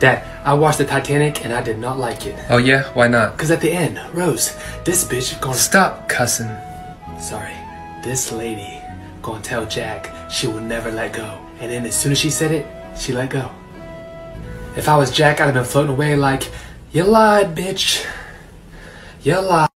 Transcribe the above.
Dad, I watched the Titanic and I did not like it. Oh yeah? Why not? Cause at the end, Rose, this bitch gonna Stop cussing. Sorry, this lady gonna tell Jack she will never let go. And then as soon as she said it, she let go. If I was Jack, I'd have been floating away like, you lied, bitch. You lied.